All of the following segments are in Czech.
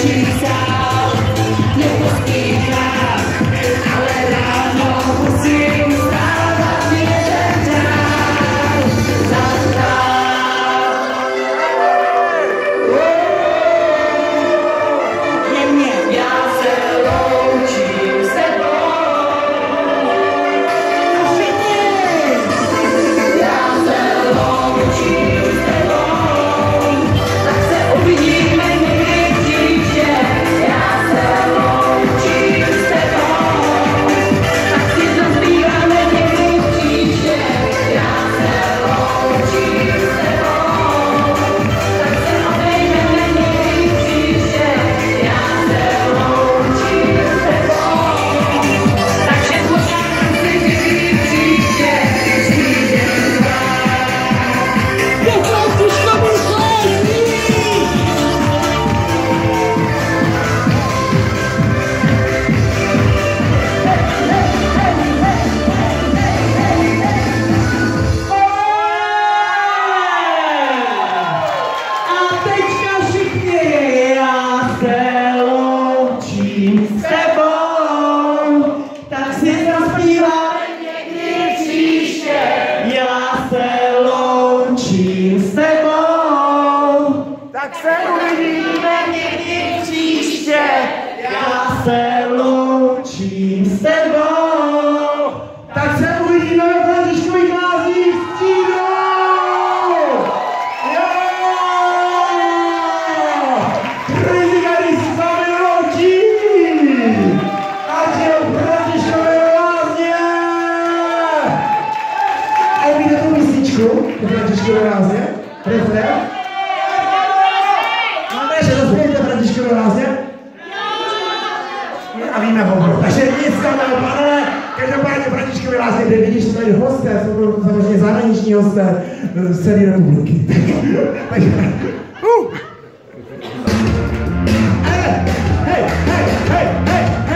she's out. tebou, tak se uvidíme někdy příště. Já se loučím s tebou, tak se uvidíme v hledišku vychází s Čínou. Crazy Gary s vámi loučí. Ať je Františkové lázně. A víte tu písničku? Františkové lázně. Refré. Máme ještě dospělí do Františkovi lázně? A víme ho, takže nic tam pane, každopádně Františkovi lázně, kde vidíš tady hosté, jsou to samozřejmě zahraniční hosté eh, z celé republiky. takže, uh. Hey, hey, hey, hey, hey!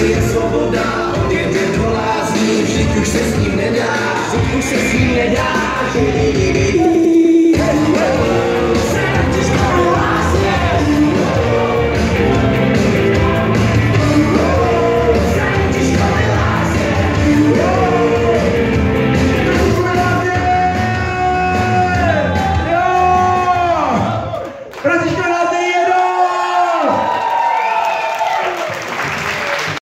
že je svoboda, odjede do lázní, vždyť už se s ním nedá, vždyť už se s ním nedá.